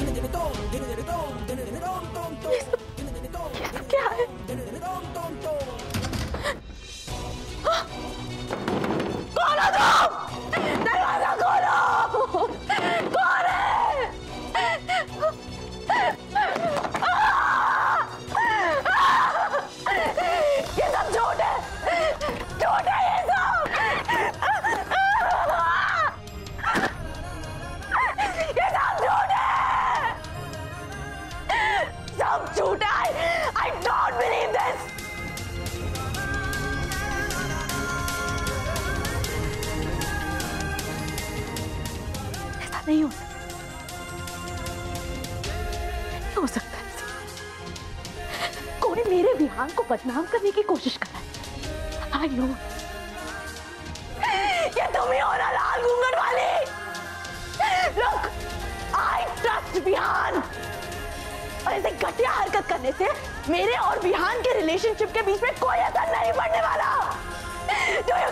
tiene, tiene todo, tiene, tiene todo, tiene, tiene todo. नहीं हो सकता। हो सकता ऐसे। कोई मेरे विहान को बदनाम करने की कोशिश कर रहा है। I know. ये तुम ही हो ना लाल घूंघट वाली। लुक आई ट्रस्ट विहान और ऐसे घटिया हरकत करने से मेरे और विहान के रिलेशनशिप के बीच में कोई असर नहीं पड़ने वाला। डू यू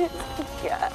क्या है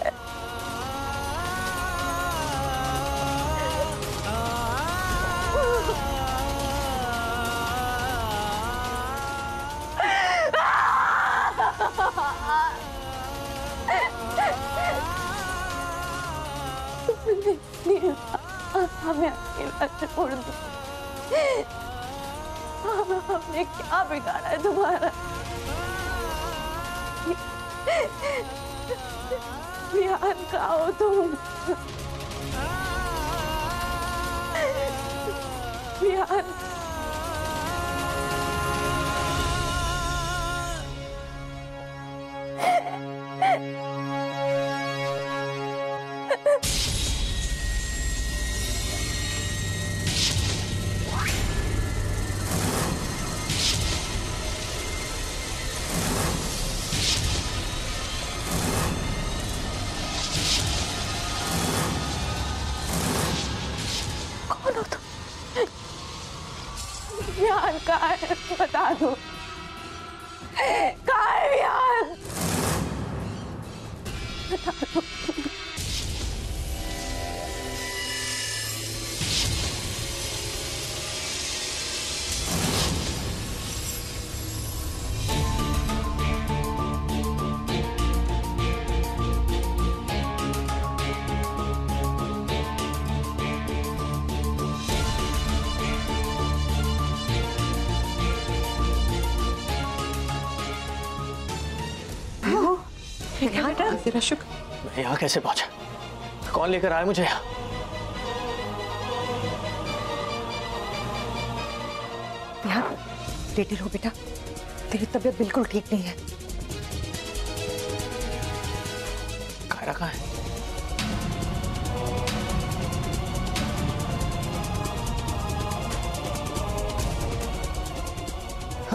तेरा शुक्र। मैं यहाँ कैसे पहुँचा? कौन लेकर आया मुझे यहाँ? ध्यान लेटे रहो बेटा। तेरी तबीयत बिल्कुल ठीक नहीं है। कायरा कहाँ है?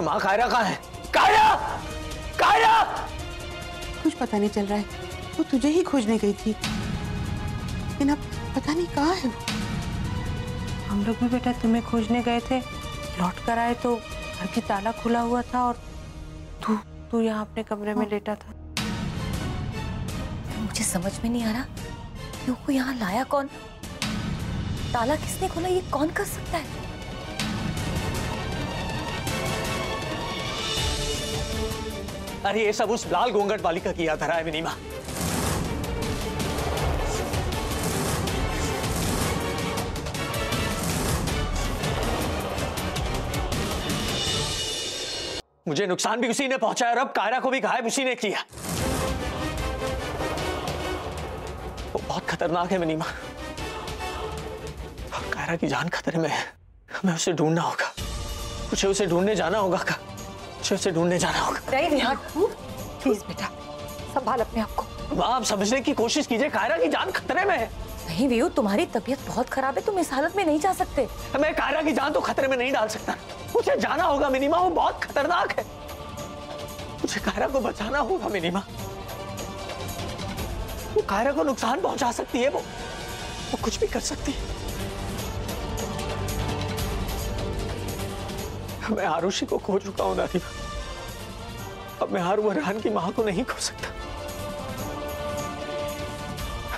माँ कायरा कहाँ है? कायरा कायरा कुछ पता नहीं चल रहा है। वो तुझे ही खोजने गई थी। लेकिन अब पता नहीं कहाँ है वो। हम लोग भी बेटा तुम्हें खोजने गए थे। लौट कर आए तो घर की ताला खुला हुआ था और तू तू यहाँ अपने कमरे में लेटा था। मुझे समझ में नहीं आ रहा क्यों को यहाँ लाया कौन? ताला किसने खोला? ये कौन कर सकता है? अरे ये सब उस लाल घूंघट वाली का किया धरा है मिनीमा मुझे नुकसान भी उसी ने पहुँचाया और अब कायरा को भी घायल उसी ने किया। वो बहुत खतरनाक है मनीमा। कायरा की जान खतरे में है। हमें उसे ढूंढना होगा। मुझे उसे ढूँढने जाना होगा का। मुझे उसे ढूँढने जाना होगा। नहीं विहान प्लीज़ बेटा संभाल अपने आप को। माँ आप समझने की कोशिश कीजिए कायरा की जान खतरे में है। नहीं वियू, तुम्हारी तबीयत बहुत खराब है, तुम इस हालत में नहीं जा सकते। मैं कायरा की जान तो खतरे में नहीं डाल सकता। मुझे जाना होगा, मिनीमा, वो बहुत खतरनाक है। मुझे कायरा को बचाना होगा, मिनीमा। वो कायरा को नुकसान पहुँचा सकती है, वो। वो कुछ भी कर सकती है। मैं आरुषि को खो चुका हूँ नादिमा अब मैं हारू अरहान की माँ को नहीं खो सकता।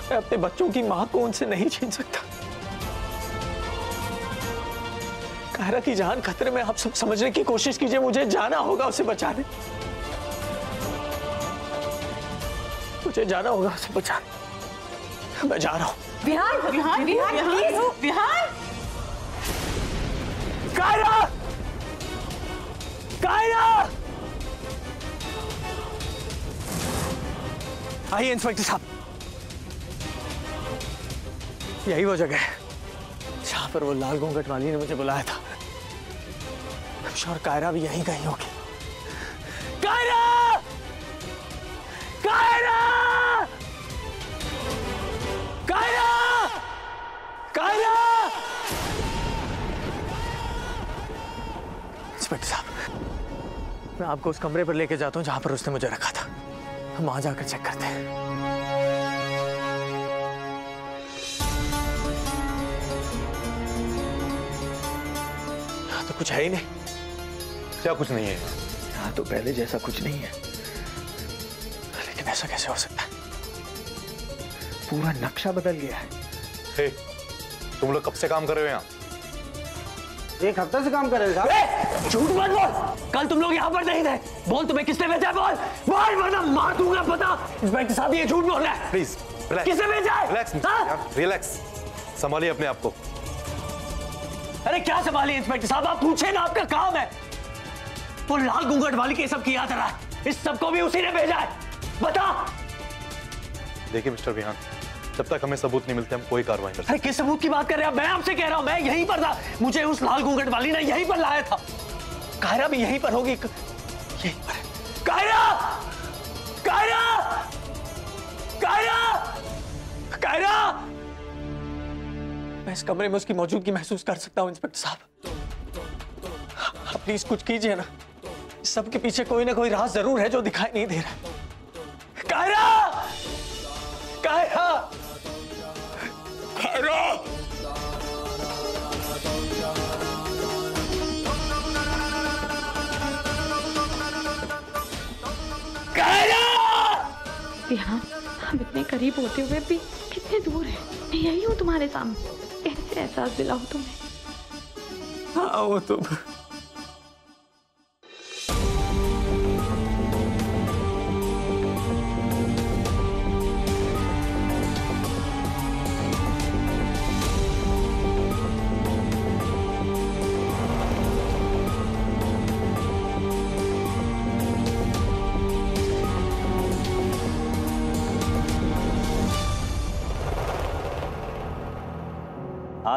मैं अपने बच्चों की माँ को उनसे नहीं छीन सकता। कहरा की जान खतरे में आप सब समझने की कोशिश कीजिए मुझे जाना होगा उसे बचाने। मुझे जाना होगा उसे बचाने। मैं जा रहा हूँ। विहान विहान प्लीज़ विहान कायरा! कायरा! आइए इंस्पेक्टर साहब। यही वो जगह है, जहाँ पर वो लाल घूंघट वाली ने मुझे बुलाया था। और कायरा भी यहीं कहीं होगी। कायरा! कायरा! कायरा! कायरा! इंस्पेक्टर साहब, मैं आपको उस कमरे पर लेके जाता हूँ जहाँ पर उसने मुझे रखा था। हम वहाँ जाकर चेक करते हैं। कुछ है ही नहीं। क्या कुछ नहीं है? यहाँ तो पहले जैसा कुछ नहीं है। लेकिन ऐसा कैसे हो सकता है? पूरा नक्शा बदल गया है। हे, तुम लोग कब से काम कर रहे हो यहाँ? एक हफ़्ते से काम कर रहे हैं साहब। झूठ मत बोल। कल तुम लोग यहाँ पर नहीं थे। बोल तुम्हें किसने भेजा है बोल। बोल वरना मार दूँगा पता। इंस्पेक्टर साहब ये झूठ बोल रहा है। प्लीज़ रिलैक्स किसने भेजा है? रिलैक्स हाँ? रिलैक्स संभालिए अपने आप को। अरे क्या संभालिए इंस्पेक्टर साहब? आप पूछे ना आपका काम है। वो लाल घूंघट वाली के सब किया था इस सबको भी उसी ने भेजा है। बता। देखिए मिस्टर विहान जब तक हमें सबूत नहीं मिलते हम कोई कार्रवाई नहीं अरे किस सबूत की बात कर रहे हैं? मैं आपसे कह रहा हूँ मैं यहीं पर था। मुझे उस लाल घूंघट वाली ने यहीं पर लाया था। कायरा भी यहीं पर होगी। यहीं पर कायरा! कायरा! कायरा! कायरा! मैं इस कमरे में उसकी मौजूदगी महसूस कर सकता हूँ, इंस्पेक्टर साहब। प्लीज़ कुछ कीजिए ना। सबके पीछे कोई ना कोई राज ज़रूर है जो दिखाई नहीं दे रहा। कायरा! कायरा! कायरा! कायरा! हम इतने करीब होते हुए भी कितने दूर हैं? मैं यही हूँ तुम्हारे सामने। एहसास दिलाऊं तुम्हें। आओ तुम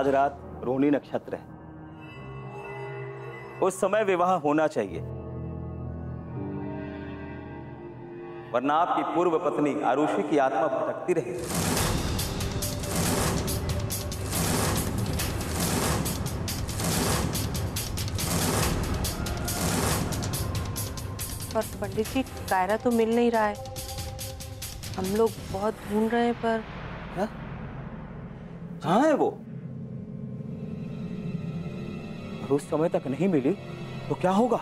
आज रात रोहिणी नक्षत्र है। उस समय विवाह होना चाहिए। वरना आपकी पूर्व पत्नी आरुषि की आत्मा भटकती रहेगी पर पंडित जी कायरा तो मिल नहीं रहा है। हम लोग बहुत ढूंढ रहे हैं पर। कहाँ है वो? और उस समय तक नहीं मिली तो क्या होगा?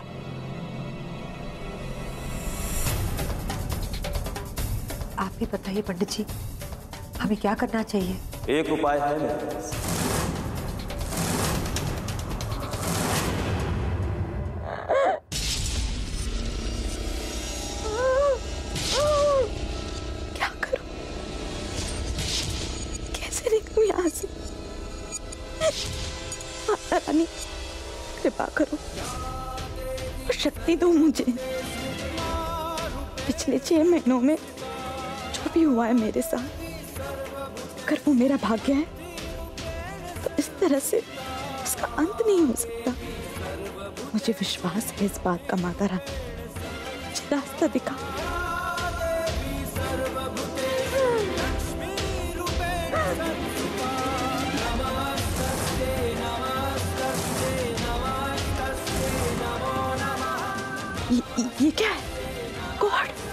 आप ही बताइए पंडित जी हमें क्या करना चाहिए? एक उपाय है मेरे महीनों में जो भी हुआ है मेरे साथ अगर वो मेरा भाग्य है तो इस तरह से उसका अंत नहीं हो सकता। मुझे विश्वास है इस बात का माता रानी। रास्ता दिखा। ये, ये क्या है? गॉड!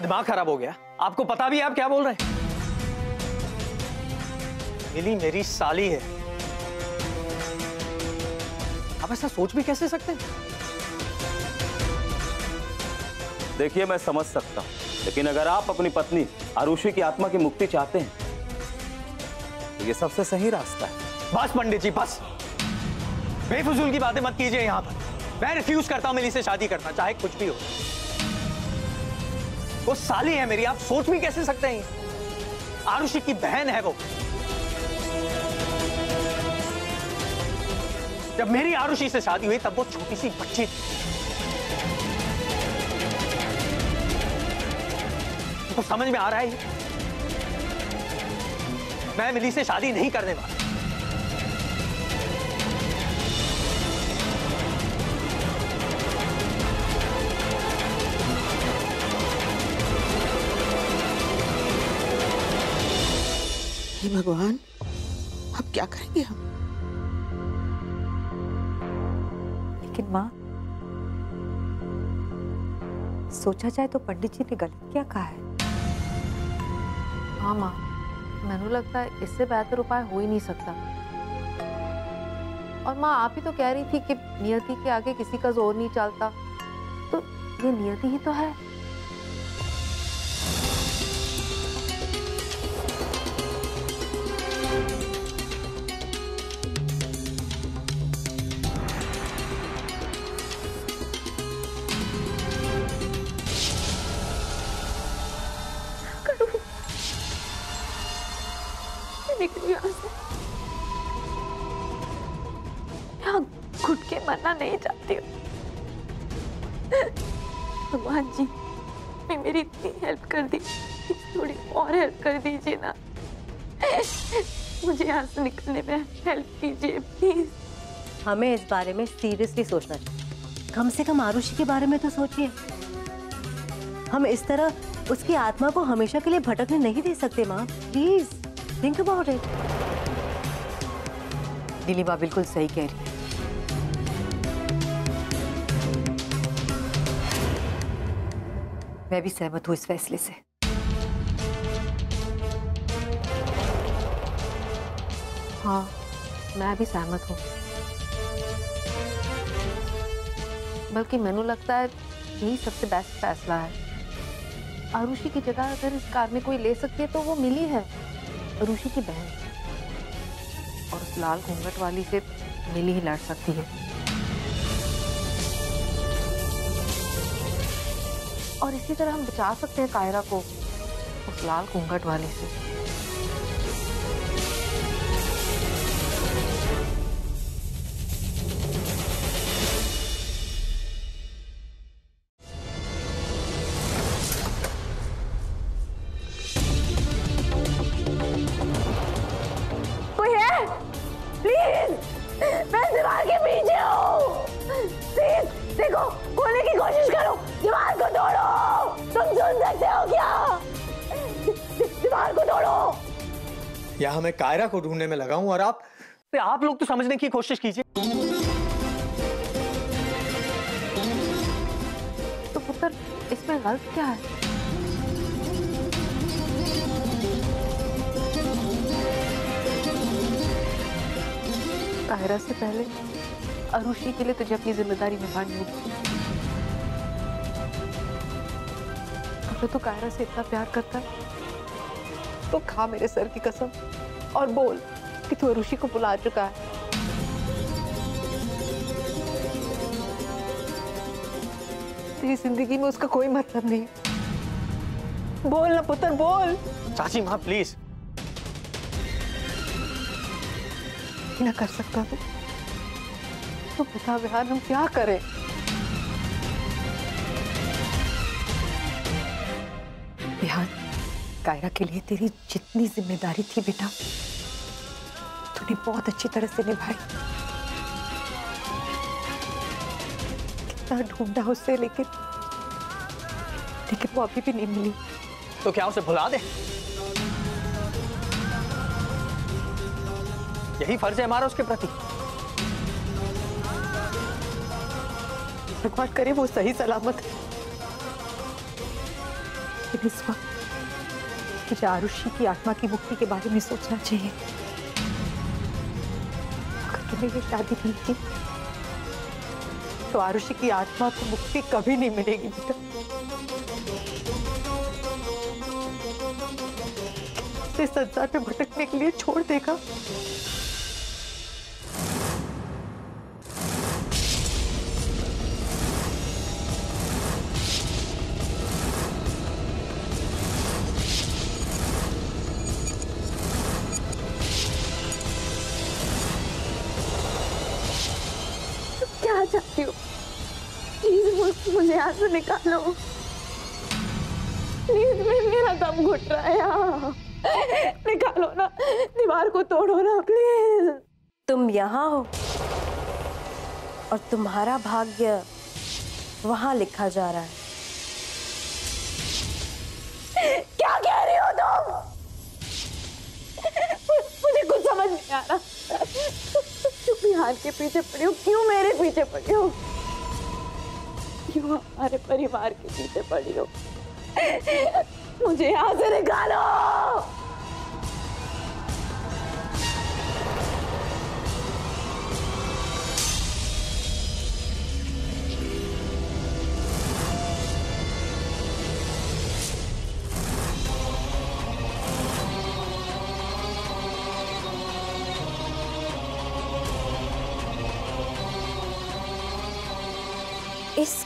आपका दिमाग खराब हो गया। आपको पता भी है आप क्या बोल रहे हैं? मिली मेरी साली है। आप ऐसा सोच भी कैसे सकते हैं? देखिए मैं समझ सकता हूँ। लेकिन अगर आप अपनी पत्नी आरुषि की आत्मा की मुक्ति चाहते हैं तो ये सबसे सही रास्ता है। बस पंडित जी बस। बेफजूल की बातें मत कीजिए यहाँ पर। मैं रिफ्यूज करता हूँ मिली से शादी करना चाहे कुछ भी हो। वो साली है मेरी, आप सोच भी कैसे सकते हैं? आरुषि की बहन है वो। जब मेरी आरुषि से शादी हुई, तब वो छोटी सी बच्ची थी। तो समझ में आ रहा है मैं मिली से शादी नहीं करने वाला। भगवान अब क्या करेंगे हम? लेकिन माँ सोचा जाए तो पंडित जी ने गलत क्या कहा है? हाँ माँ मैंने लगता है इससे बेहतर उपाय हो ही नहीं सकता। और माँ आप ही तो कह रही थी कि नियति के आगे किसी का ज़ोर नहीं चलता। तो ये नियति ही तो है। नहीं चाहती हूँ। भगवान जी, मैं मेरी इतनी हेल्प कर दी, थोड़ी और हेल्प कर दीजिए ना। मुझे यहाँ से निकलने में हेल्प कीजिए प्लीज़ हमें इस बारे में सीरियसली सोचना चाहिए। कम से कम आरुषि के बारे में तो सोचिए। हम इस तरह उसकी आत्मा को हमेशा के लिए भटकने नहीं दे सकते, माँ। प्लीज़ थिंक अबाउट इट माँ बिल्कुल सही कह रही है। मैं भी सहमत हूँ इस फैसले से। हाँ मैं भी सहमत हूँ। बल्कि मैनू लगता है यही सबसे बेस्ट फैसला है। आरुषि की जगह अगर इस कार में कोई ले सकती है तो वो मिली है। आरुषि की बहन। और उस लाल घूंघट वाली से मिली ही लड़ सकती है। और इसी तरह हम बचा सकते हैं कायरा को उस लाल घूंघट वाले से। मैं कायरा को ढूँढने में लगा हूँ और आप आप लोग तो समझने की कोशिश कीजिए। तो पुत्र इसमें गलत क्या है? कायरा से पहले अरुषि के लिए तुझे अपनी ज़िम्मेदारी निभानी होगी। अगर तू कायरा से इतना प्यार करता है तो खा मेरे सर की कसम। और बोल कि तू अरुषि को बुला चुका है। तेरी ज़िंदगी में उसका कोई मतलब नहीं। बोल ना पुत्र बोल। चाची माँ प्लीज़ ना कर सकता तू तो बता बिहार हम क्या करें? कायरा के लिए तेरी जितनी ज़िम्मेदारी थी बेटा तूने बहुत अच्छी तरह से निभाई। कितना ढूंढा उससे लेकिन लेकिन वो अभी भी नहीं मिली। तो क्या उसे भुला दे? यही फ़र्ज़ है हमारा उसके प्रति। भगवान करे वो सही सलामत। है इस वक्त मुझे आरुषि की आत्मा की मुक्ति के बारे में सोचना चाहिए। अगर तुम्हें ये शादी नहीं की तो आरुषि की आत्मा को मुक्ति कभी नहीं मिलेगी बेटा। संसार में भटकने के लिए छोड़ देगा। क्या चाहती हो। प्लीज़ मुझे यहाँ से निकालो। प्लीज़ मैं मेरा दम घुट रहा है यहाँ। निकालो ना दीवार को तोड़ो ना प्लीज़ तुम यहाँ हो और तुम्हारा भाग्य वहाँ लिखा जा रहा है। क्या कह रही हो तुम? मुझे कुछ समझ नहीं आ रहा। क्यों हार के पीछे पड़ी हो। क्यों मेरे पीछे पड़ी हो? क्यों हमारे परिवार के पीछे पड़ी हो? मुझे यहाँ से निकालो!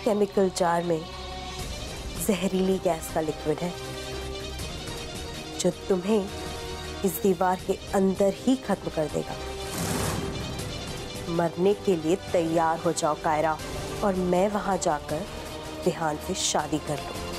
केमिकल जार में जहरीली गैस का लिक्विड है, जो तुम्हें इस दीवार के अंदर ही खत्म कर देगा। मरने के लिए तैयार हो जाओ, कायरा, और मैं वहाँ जाकर रिहान से शादी कर लूँ।